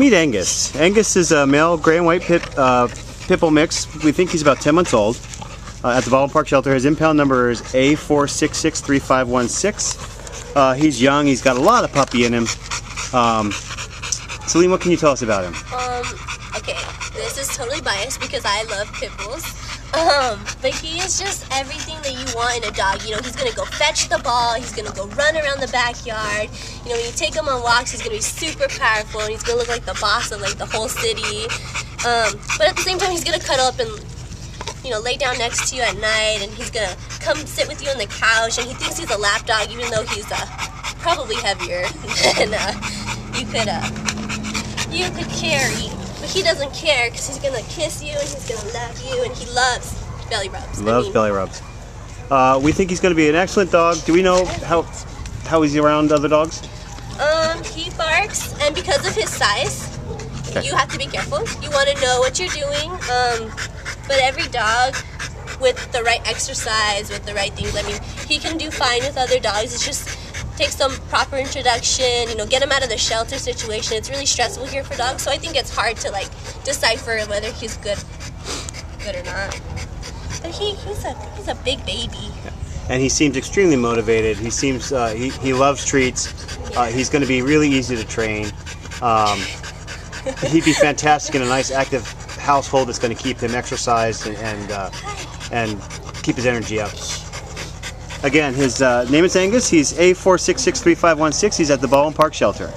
Meet Angus. Angus is a male gray and white pit, uh, pit bull mix. We think he's about 10 months old. Uh, at the Baldwin Park Shelter. His impound number is A4663516. Uh, he's young. He's got a lot of puppy in him. Um, Celine, what can you tell us about him? Um, okay, this is totally biased because I love pit bulls. Um, but he is just everything that you want in a dog. You know, he's gonna go fetch the ball, he's gonna go run around the backyard. You know, when you take him on walks, he's gonna be super powerful and he's gonna look like the boss of like the whole city. Um, but at the same time, he's gonna cuddle up and you know, lay down next to you at night and he's gonna come sit with you on the couch and he thinks he's a lap dog even though he's uh, probably heavier than uh, you could uh, you could carry. He doesn't care because he's gonna kiss you and he's gonna love you and he loves belly rubs. I Loves mean, belly rubs. Uh, we think he's going to be an excellent dog. Do we know how how he's around other dogs? Um, he barks and because of his size, Okay. you have to be careful. You want to know what you're doing. Um, but every dog with the right exercise, with the right things, I mean, he can do fine with other dogs. It's just take some proper introduction, you know, get him out of the shelter situation. It's really stressful here for dogs, so I think it's hard to like decipher whether he's good, good or not. But he, he's a he's a big baby. And he seems extremely motivated. He seems uh, he, he loves treats. Uh, he's going to be really easy to train. Um, he'd be fantastic in a nice active household that's going to keep him exercised and and, uh, and keep his energy up. Again, his uh, name is Angus. He's A4663516. He's at the Baldwin Park Shelter.